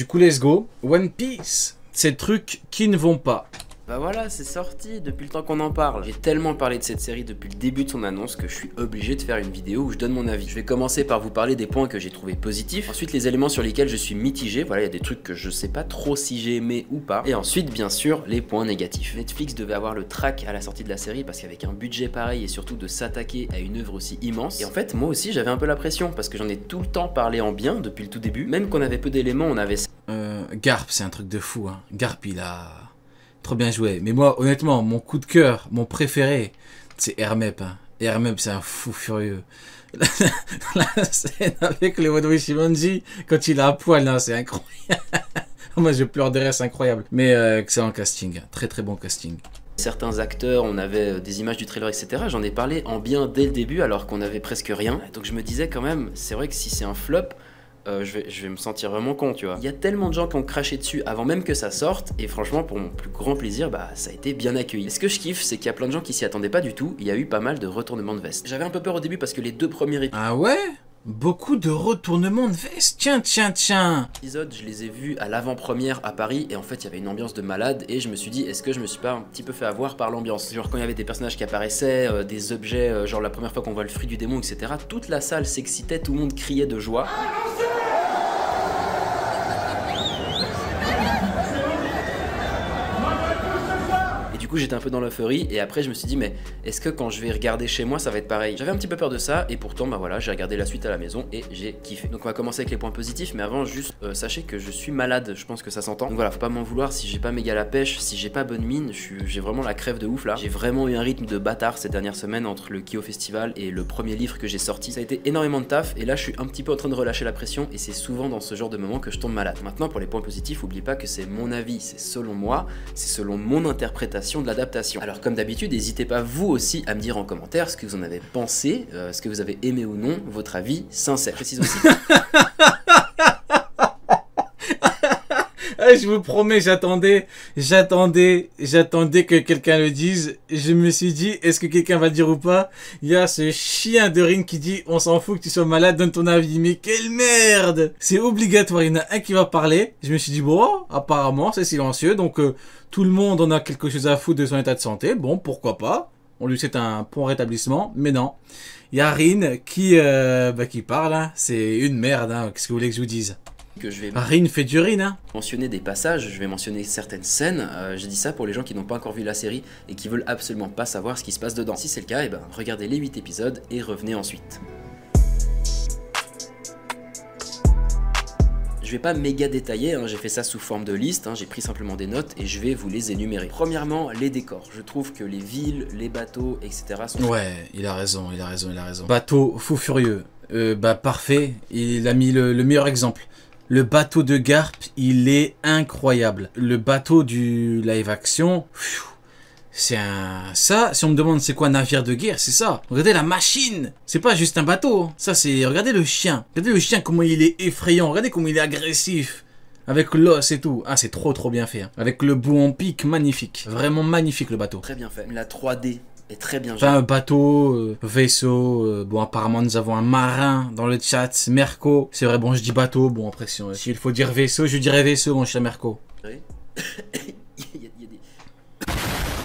Du coup, let's go. One Piece. Ces trucs qui ne vont pas. Bah voilà, c'est sorti depuis le temps qu'on en parle. J'ai tellement parlé de cette série depuis le début de son annonce que je suis obligé de faire une vidéo où je donne mon avis. Je vais commencer par vous parler des points que j'ai trouvé positifs, ensuite les éléments sur lesquels je suis mitigé, voilà, il y a des trucs que je sais pas trop si j'ai aimé ou pas, et ensuite bien sûr les points négatifs. Netflix devait avoir le track à la sortie de la série parce qu'avec un budget pareil et surtout de s'attaquer à une œuvre aussi immense, et en fait moi aussi j'avais un peu la pression parce que j'en ai tout le temps parlé en bien depuis le tout début, même qu'on avait peu d'éléments, on avait... Euh, Garp, c'est un truc de fou, hein. Garp, il a Trop bien joué. Mais moi, honnêtement, mon coup de cœur, mon préféré, c'est Hermep. Hein. Hermep, c'est un fou furieux. La, scène avec le Wadwi Shimonji, quand il a un poil, c'est incroyable. moi, je pleure derrière, c'est incroyable. Mais euh, excellent casting. Très, très bon casting certains acteurs, on avait euh, des images du trailer, etc. J'en ai parlé en bien dès le début alors qu'on avait presque rien. Donc je me disais quand même, c'est vrai que si c'est un flop, euh, je, vais, me sentir vraiment con, tu vois. Il y a tellement de gens qui ont craché dessus avant même que ça sorte, et franchement, pour mon plus grand plaisir, bah ça a été bien accueilli. ce que je kiffe, c'est qu'il y a plein de gens qui s'y attendaient pas du tout, il y a eu pas mal de retournements de veste. J'avais un peu peur au début parce que les deux premiers épisodes... Ah ouais? Beaucoup de retournements de veste, tiens, tiens, tiens Épisodes, je les ai vus à l'avant-première à Paris, et en fait, il y avait une ambiance de malade, et je me suis dit, est-ce que je me suis pas un petit peu fait avoir par l'ambiance? Genre quand il y avait des personnages qui apparaissaient, euh, des objets, euh, genre la première fois qu'on voit le fruit du démon, etc., toute la salle s'excitait, tout le monde criait de joie. Coup, j'étais un peu dans l'euphorie et après, je me suis dit, mais est-ce que quand je vais regarder chez moi, ça va être pareil? J'avais un petit peu peur de ça et pourtant, bah voilà, j'ai regardé la suite à la maison et j'ai kiffé. Donc, on va commencer avec les points positifs, mais avant, juste euh, sachez que je suis malade, je pense que ça s'entend. Donc voilà, faut pas m'en vouloir si j'ai pas méga la pêche, si j'ai pas bonne mine, j'ai vraiment la crève de ouf là. J'ai vraiment eu un rythme de bâtard ces dernières semaines entre le Kyo Festival et le premier livre que j'ai sorti. Ça a été énormément de taf et là, je suis un petit peu en train de relâcher la pression et c'est souvent dans ce genre de moment que je tombe malade. Maintenant, pour les points positifs, oublie pas que c'est mon avis, c'est selon moi, c'est selon mon interprétation de l'adaptation. Alors comme d'habitude, n'hésitez pas vous aussi à me dire en commentaire ce que vous en avez pensé, euh, ce que vous avez aimé ou non, votre avis sincère. Aussi. Ah, je vous promets, j'attendais, j'attendais, j'attendais que quelqu'un le dise. Je me suis dit, est-ce que quelqu'un va dire ou pas? Il y a ce chien de Ring qui dit, on s'en fout que tu sois malade, donne ton avis. Mais quelle merde C'est obligatoire, il y en a un qui va parler. Je me suis dit, bon, apparemment, c'est silencieux, donc euh, tout le monde en a quelque chose à foutre de son état de santé. Bon, pourquoi pas? On lui souhaite un bon rétablissement, mais non. Il y a Rin qui, euh, bah, qui parle, hein. c'est une merde, hein. qu'est-ce que vous voulez que je vous dise? Que je vais Rin fait du hein mentionner des passages, je vais mentionner certaines scènes. Euh, J'ai dit ça pour les gens qui n'ont pas encore vu la série et qui veulent absolument pas savoir ce qui se passe dedans. Si c'est le cas, eh ben, regardez les 8 épisodes et revenez ensuite. Je vais pas méga détailler, hein, j'ai fait ça sous forme de liste, hein, j'ai pris simplement des notes et je vais vous les énumérer. Premièrement, les décors. Je trouve que les villes, les bateaux, etc. sont... Ouais, il a raison, il a raison, il a raison. Bateau fou furieux. Euh, bah parfait, il a mis le, meilleur exemple. Le bateau de Garp, il est incroyable. Le bateau du live action, c'est un... Ça, si on me demande c'est quoi un navire de guerre, c'est ça. Regardez la machine C'est pas juste un bateau. Hein. Ça, c'est... Regardez le chien. Regardez le chien, comment il est effrayant. Regardez comment il est agressif. Avec l'os et tout. Ah, c'est trop trop bien fait. Hein. Avec le bout en pic, magnifique. Vraiment magnifique le bateau. Très bien fait. La 3D très bien Enfin, un bateau, euh, vaisseau. Euh, bon, apparemment, nous avons un marin dans le chat. Merco. C'est vrai, bon, je dis bateau. Bon, après, s'il faut dire vaisseau, je dirais vaisseau, mon cher Merco. Oui.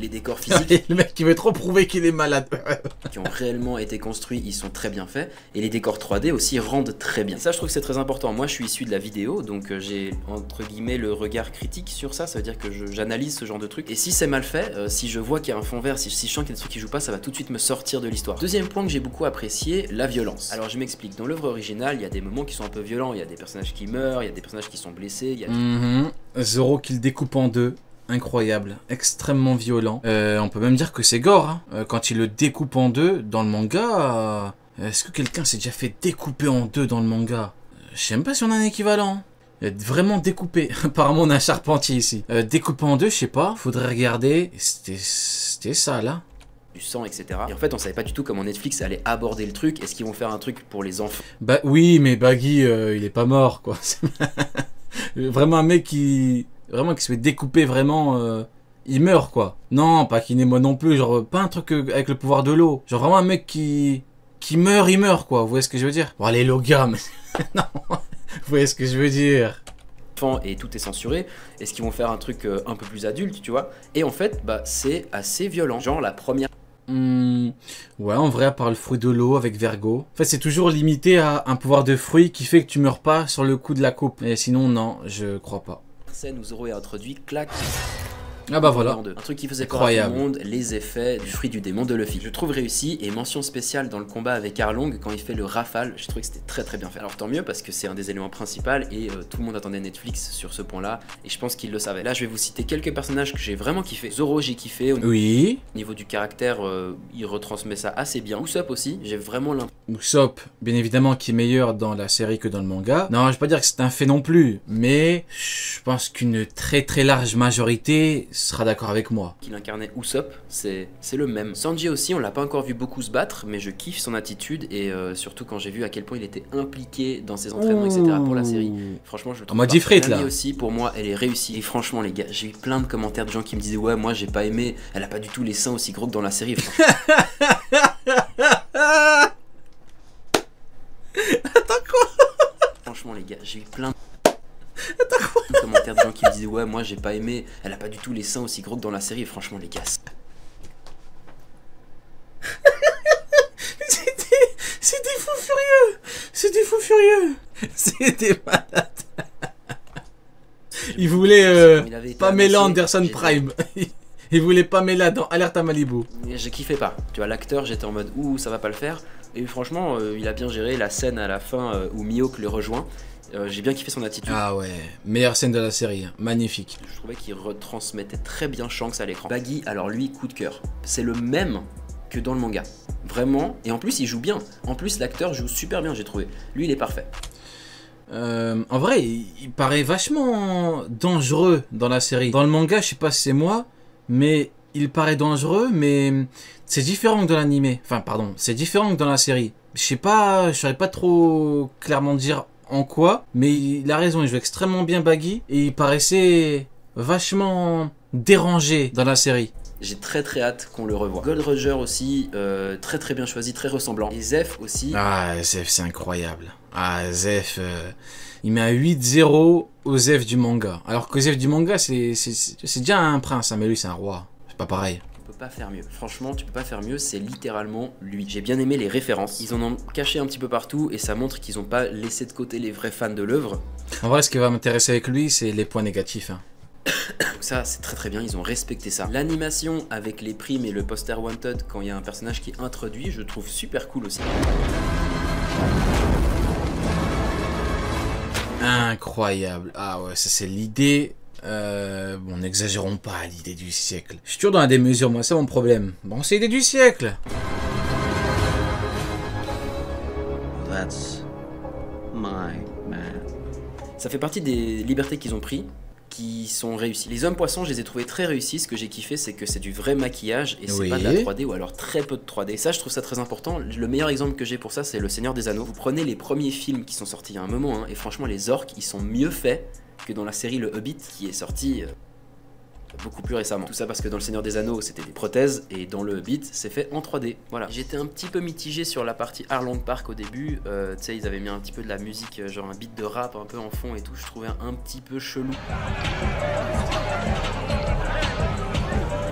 les décors physiques. le mec qui veut trop prouver qu'il est malade. qui ont réellement été construits, ils sont très bien faits. Et les décors 3D aussi rendent très bien. ça, je trouve que c'est très important. Moi, je suis issu de la vidéo, donc euh, j'ai entre guillemets le regard critique sur ça. Ça veut dire que j'analyse ce genre de truc. Et si c'est mal fait, euh, si je vois qu'il y a un fond vert, si, si je sens qu'il y a des trucs qui jouent pas, ça va tout de suite me sortir de l'histoire. Deuxième point que j'ai beaucoup apprécié, la violence. Alors, je m'explique. Dans l'œuvre originale, il y a des moments qui sont un peu violents. Il y a des personnages qui meurent, il y a des personnages qui sont blessés. Il y a... Mhm. Zoro qui le découpe en deux incroyable, extrêmement violent. Euh, on peut même dire que c'est gore. Hein. Euh, quand il le découpe en deux dans le manga, euh, est-ce que quelqu'un s'est déjà fait découper en deux dans le manga? Je sais même pas si on a un équivalent. Vraiment découpé. Apparemment, on a un charpentier ici. découpé en deux, je sais pas. Faudrait regarder. C'était ça, là du sang, etc. Et en fait, on savait pas du tout comment Netflix allait aborder le truc. Est-ce qu'ils vont faire un truc pour les enfants? Bah oui, mais Baggy, il est pas mort, quoi. Vraiment un mec qui vraiment qui se fait découper vraiment, euh, il meurt quoi. Non, pas qu'il n'est moi non plus, genre pas un truc euh, avec le pouvoir de l'eau. Genre vraiment un mec qui qui meurt, il meurt quoi. Vous voyez ce que je veux dire? Bon allez Logan, non, vous voyez ce que je veux dire? Et tout est censuré Est-ce qu'ils vont faire un truc euh, un peu plus adulte, tu vois? Et en fait, bah c'est assez violent. Genre la première Hmm, ouais, en vrai, à part le fruit de l'eau avec Vergo. En fait, c'est toujours limité à un pouvoir de fruit qui fait que tu meurs pas sur le coup de la coupe. Et sinon, non, je crois pas. Zoro est introduit, clac, Ah bah voilà. Un truc qui faisait peur à tout le monde, les effets du fruit du démon de Luffy. Je trouve réussi et mention spéciale dans le combat avec Arlong quand il fait le rafale. Je trouve que c'était très très bien fait. Alors tant mieux parce que c'est un des éléments principaux et euh, tout le monde attendait Netflix sur ce point-là et je pense qu'il le savait. Là, je vais vous citer quelques personnages que j'ai vraiment kiffé. Zoro, j'ai kiffé. Au Oui. niveau du caractère, euh, il retransmet ça assez bien. Usopp aussi, j'ai vraiment l'impression Usopp, bien évidemment, qui est meilleur dans la série que dans le manga. Non, je vais pas dire que c'est un fait non plus, mais je pense qu'une très très large majorité sera d'accord avec moi. qu'il incarnait Usopp, c'est le même. Sanji aussi, on l'a pas encore vu beaucoup se battre, mais je kiffe son attitude et euh, surtout quand j'ai vu à quel point il était impliqué dans ses entraînements, etc. pour la série. Franchement, je le trouve. Ifrit, là. Nami aussi, pour moi, elle est réussie. Et franchement, les gars, j'ai eu plein de commentaires de gens qui me disaient Ouais, moi j'ai pas aimé, elle a pas du tout les seins aussi gros que dans la série. Franchement, Franchement, les gars, j'ai eu plein de commentaires de gens qui me disaient Ouais, moi j'ai pas aimé, elle a pas du tout les seins aussi gros que dans la série. Franchement, les gars, C'était, c'était fou furieux. C'était fou furieux. C'était malade. Il voulait euh, il Pamela Anderson Prime. Il voulait Pamela dans Alerte à Malibu. Je kiffais pas. Tu vois, l'acteur, j'étais en mode ouh, ça va pas le faire. Et franchement, euh, il a bien géré la scène à la fin euh, où Mihawk le rejoint. Euh, j'ai bien kiffé son attitude. Ah ouais, meilleure scène de la série, hein. magnifique. Je trouvais qu'il retransmettait très bien Shanks à l'écran. Baggy, alors lui, coup de cœur. C'est le même que dans le manga. Vraiment. Et en plus, il joue bien. En plus, l'acteur joue super bien, j'ai trouvé. Lui, il est parfait. Euh, en vrai, il, il paraît vachement dangereux dans la série. Dans le manga, je sais pas si c'est moi, mais il paraît dangereux, mais c'est différent que dans l'animé. Enfin, pardon, c'est différent que dans la série. Je sais pas, je saurais pas trop clairement dire en quoi, mais il a raison, il joue extrêmement bien Baggy et il paraissait vachement dérangé dans la série. J'ai très très hâte qu'on le revoie. Gold Roger aussi, euh, très très bien choisi, très ressemblant. Et Zeph aussi. Ah, Zef, c'est incroyable. Ah, Zef, euh, il met un 8-0 au Zef du manga. Alors que Zef du manga, c'est c'est- c'est- c'est déjà un prince, hein, mais lui, c'est un roi. C'est pas pareil. Pas faire mieux. Franchement, tu peux pas faire mieux, c'est littéralement lui. J'ai bien aimé les références. Ils en ont caché un petit peu partout et ça montre qu'ils ont pas laissé de côté les vrais fans de l'œuvre. En vrai, ce qui va m'intéresser avec lui, c'est les points négatifs. hein. Ça, c'est très très bien, ils ont respecté ça. L'animation avec les primes et le poster Wanted quand il y a un personnage qui est introduit, je trouve super cool aussi. Incroyable. Ah ouais, ça c'est l'idée. Euh, bon, n'exagérons pas l'idée du siècle. Je suis toujours dans la démesure, moi, c'est mon problème. Bon, c'est l'idée du siècle. That's my man. Ça fait partie des libertés qu'ils ont pris qui sont réussies. Les hommes poissons, je les ai trouvés très réussis. Ce que j'ai kiffé, c'est que c'est du vrai maquillage et c'est Oui. pas de la 3D ou alors très peu de 3D. Ça, je trouve ça très important. Le meilleur exemple que j'ai pour ça, c'est Le Seigneur des Anneaux. Vous prenez les premiers films qui sont sortis il y a un moment, hein, et franchement, les orques, ils sont mieux faits dans la série Le Hobbit qui est sortie. euh, Beaucoup plus récemment. Tout ça parce que dans le Seigneur des Anneaux, c'était des prothèses et dans le Hobbit, c'est fait en 3D. Voilà. J'étais un petit peu mitigé sur la partie Arlong Park au début. Euh, tu sais, ils avaient mis un petit peu de la musique, euh, genre un beat de rap un peu en fond et tout. Je trouvais un petit peu chelou.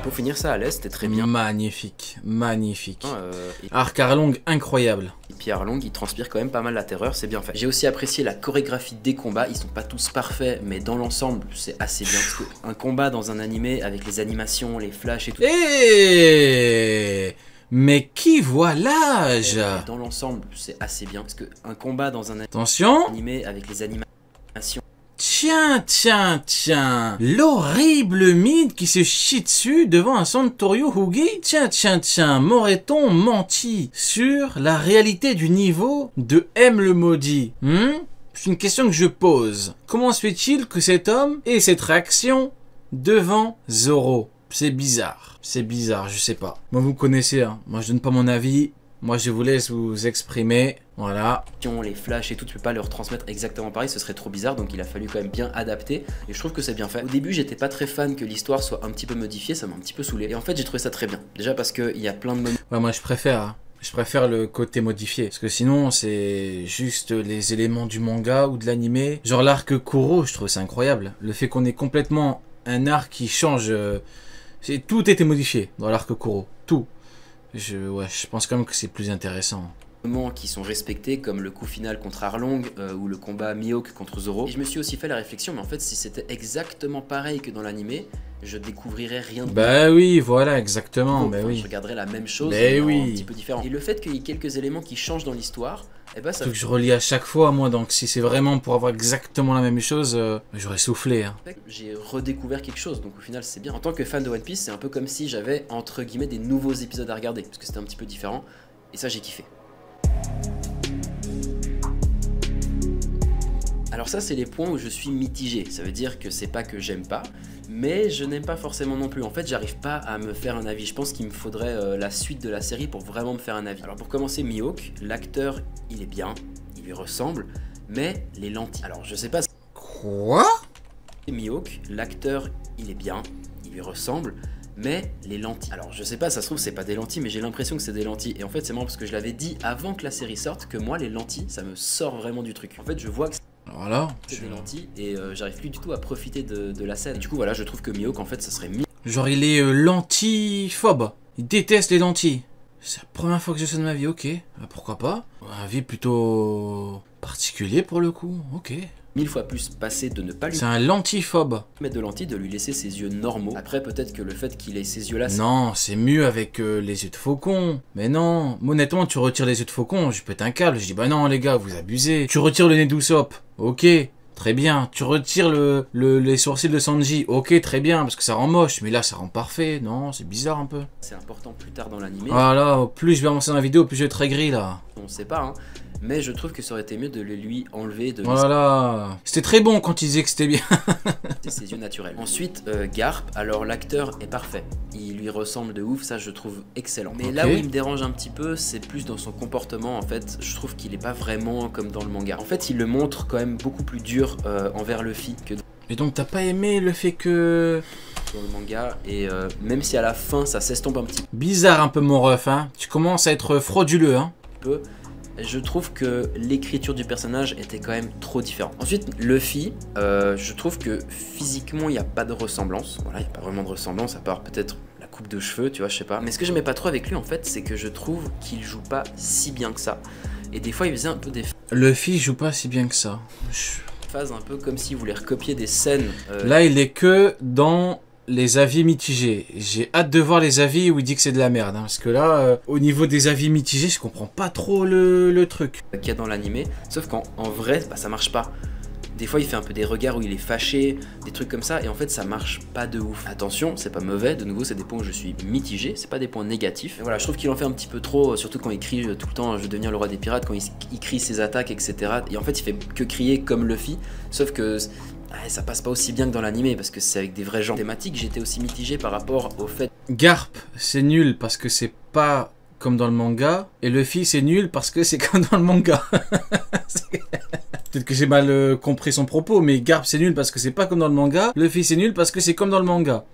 Et pour finir ça à l'est, c'était très bien. Magnifique, magnifique. Euh, et Arc Arlong, incroyable. puis Arlong, il transpire quand même pas mal la terreur, c'est bien fait. J'ai aussi apprécié la chorégraphie des combats. Ils sont pas tous parfaits, mais dans l'ensemble, c'est assez bien. Parce qu'un combat dans un animé avec les animations, les flashs et tout. Eh Mais qui voit l'âge Dans l'ensemble, c'est assez bien. Parce qu'un combat dans un Attention. animé avec les animations. Tiens, tiens, tiens. L'horrible mythe qui se chie dessus devant un Santorio Hugi. Tiens, tiens, tiens. M'aurait-on menti sur la réalité du niveau de M le maudit? Hmm? C'est une question que je pose. Comment se fait-il que cet homme ait cette réaction devant Zoro C'est bizarre. C'est bizarre, je sais pas. Moi, vous connaissez, hein. Moi, je donne pas mon avis. Moi, je vous laisse vous exprimer. Voilà. les flashs et tout, tu peux pas leur transmettre exactement pareil, ce serait trop bizarre, donc il a fallu quand même bien adapter, et je trouve que c'est bien fait. Au début, j'étais pas très fan que l'histoire soit un petit peu modifiée, ça m'a un petit peu saoulé, et en fait, j'ai trouvé ça très bien. Déjà parce qu'il y a plein de moments Ouais, moi je préfère. hein. Je préfère le côté modifié. Parce que sinon, c'est juste les éléments du manga ou de l'animé. Genre l'arc Kuro, je trouve ça incroyable. Le fait qu'on ait complètement un arc qui change. euh, tout était modifié dans l'arc Kuro. Je, ouais, je pense quand même que c'est plus intéressant. qui sont respectés, comme le coup final contre Arlong euh, ou le combat Mihawk contre Zoro. Et je me suis aussi fait la réflexion, mais en fait, si c'était exactement pareil que dans l'animé, je découvrirais rien de Bah oui, voilà, exactement. Bah Enfin, Je oui. regarderais la même chose, Mais mais en oui. un petit peu différent. Et le fait qu'il y ait quelques éléments qui changent dans l'histoire, eh ben ça Surtout que je relis à chaque fois, moi, donc si c'est vraiment pour avoir exactement la même chose, euh, j'aurais soufflé. hein. j'ai redécouvert quelque chose. Donc au final, c'est bien. En tant que fan de One Piece, c'est un peu comme si j'avais entre guillemets des nouveaux épisodes à regarder, parce que c'était un petit peu différent. Et ça, j'ai kiffé. Alors ça, c'est les points où je suis mitigé. Ça veut dire que c'est pas que j'aime pas, mais je n'aime pas forcément non plus. En fait, j'arrive pas à me faire un avis. Je pense qu'il me faudrait euh, la suite de la série pour vraiment me faire un avis. Alors pour commencer, Mihawk, l'acteur, il est bien, il lui ressemble, mais les lentilles. Alors je sais pas Quoi? Mihawk, l'acteur, il est bien, il lui ressemble, mais les lentilles. Alors je sais pas, ça se trouve c'est pas des lentilles, mais j'ai l'impression que c'est des lentilles. Et en fait c'est marrant parce que je l'avais dit avant que la série sorte que moi les lentilles, ça me sort vraiment du truc. En fait je vois que Alors là, c'est je- des lentilles et euh, j'arrive plus du tout à profiter de, de la scène. Et du coup voilà, je trouve que Mihawk en fait ça serait mieux. genre il est euh, lentiphobe. Il déteste les lentilles. C'est la première fois que je sais de ma vie, ok. Bah, pourquoi pas Un avis plutôt particulier pour le coup, ok. Mille fois plus passé de ne pas lui C'est un lentiphobe. mettre de lentilles, de lui laisser ses yeux normaux. Après peut-être que le fait qu'il ait ces yeux là, Non, c'est mieux avec euh, les yeux de faucon. Mais non, honnêtement, tu retires les yeux de faucon, je pète un câble. Je dis, bah non, les gars, vous abusez. Tu retires le nez d'Usopp, ok, très bien. Tu retires le, le- les sourcils de Sanji, ok, très bien, parce que ça rend moche. Mais là, ça rend parfait. Non, c'est bizarre un peu. c'est important plus tard dans l'animé. Voilà, plus je vais avancer dans la vidéo, plus je vais être aigri là. On sait pas, hein. Mais je trouve que ça aurait été mieux de le lui enlever, de Voilà. C'était très bon quand il disait que c'était bien. ses yeux naturels. Ensuite, euh, Garp, alors l'acteur est parfait. Il lui ressemble de ouf, ça je trouve excellent. Mais là où il me dérange un petit peu, c'est plus dans son comportement en fait. Je trouve qu'il est pas vraiment comme dans le manga. En fait, il le montre quand même beaucoup plus dur euh, envers Luffy que Et donc, t'as pas aimé le fait que. dans le manga. Et euh, même si à la fin ça s'estompe un petit Bizarre un peu mon ref, hein. Tu commences à être frauduleux, hein. peu, je trouve que l'écriture du personnage était quand même trop différente. Ensuite, Luffy, euh, je trouve que physiquement, il n'y a pas de ressemblance. Voilà, il n'y a pas vraiment de ressemblance, à part peut-être la coupe de cheveux, tu vois, je sais pas. Mais ce que j'aimais pas trop avec lui, en fait, c'est que je trouve qu'il joue pas si bien que ça. Et des fois, il faisait un peu des Luffy joue pas si bien que ça. Je- phases un peu comme s'il voulait recopier des scènes. euh, Là, il est que dans les avis mitigés. J'ai hâte de voir les avis où il dit que c'est de la merde. hein, parce que là, euh, au niveau des avis mitigés, je comprends pas trop le, le truc. qu'il y a dans l'animé, sauf qu'en en vrai, bah, ça marche pas. Des fois, il fait un peu des regards où il est fâché, des trucs comme ça, et en fait, ça marche pas de ouf. Attention, c'est pas mauvais, de nouveau, c'est des points où je suis mitigé, c'est pas des points négatifs. Et voilà, je trouve qu'il en fait un petit peu trop, surtout quand il crie euh, tout le temps Je veux devenir le roi des pirates, quand il, il crie ses attaques, etc. Et en fait, il fait que crier comme Luffy, sauf que. Ouais, ça passe pas aussi bien que dans l'animé parce que c'est avec des vrais gens thématiques. J'étais aussi mitigé par rapport au fait Garp, c'est nul parce que c'est pas comme dans le manga. Et Luffy, c'est nul parce que c'est comme dans le manga. Peut-être que j'ai mal euh, compris son propos, mais Garp, c'est nul parce que c'est pas comme dans le manga. Luffy, c'est nul parce que c'est comme dans le manga.